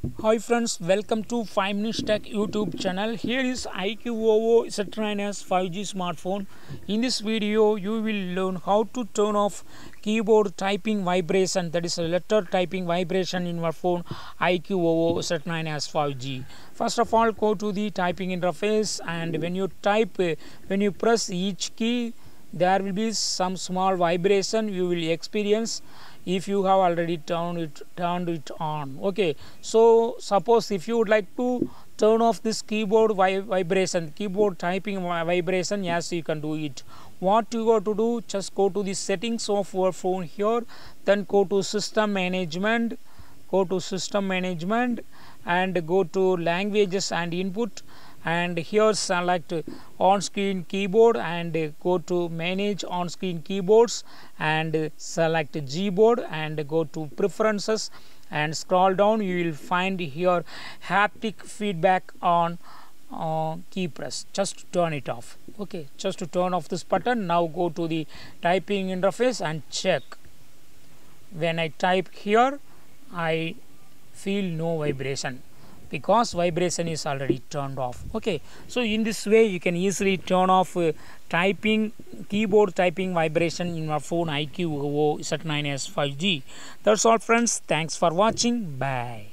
Hi friends, welcome to 5 Minutes Tech YouTube channel. Here is IQOO Z9s 5G smartphone. In this video, you will learn how to turn off keyboard typing vibration that is letter typing vibration in your phone IQOO Z9s 5G. First of all, go to the typing interface and when you type, when you press each key, there will be some small vibration you will experience if you have already turned it turned it on. Okay. So suppose if you would like to turn off this keyboard vibration keyboard typing vibration yes you can do it. What you got to do just go to the settings of your phone here then go to system management go to system management and go to languages and input and here select on screen keyboard and go to manage on screen keyboards and select gboard and go to preferences and scroll down. You will find here haptic feedback on uh, key press. Just turn it off. Okay just to turn off this button. Now go to the typing interface and check. When i type here i feel no vibration because vibration is already turned off. Okay. So in this way you can easily turn off uh, typing keyboard typing vibration in your phone iq z9s 5g that's all friends. Thanks for watching. Bye